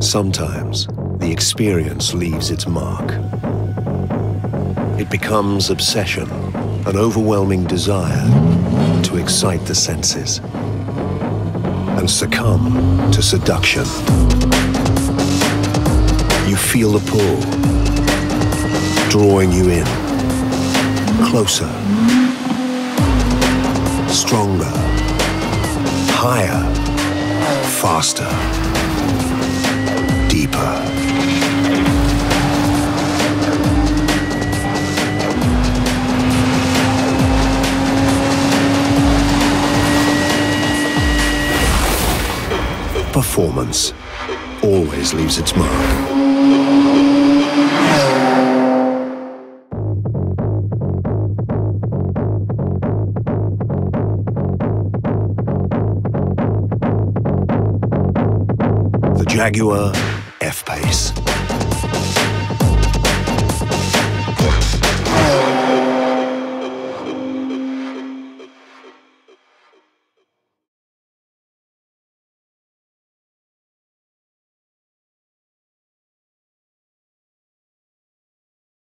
Sometimes, the experience leaves its mark. It becomes obsession, an overwhelming desire to excite the senses and succumb to seduction. You feel the pull, drawing you in, closer, stronger, higher, faster, deeper. Performance always leaves its mark. The Jaguar F-Pace.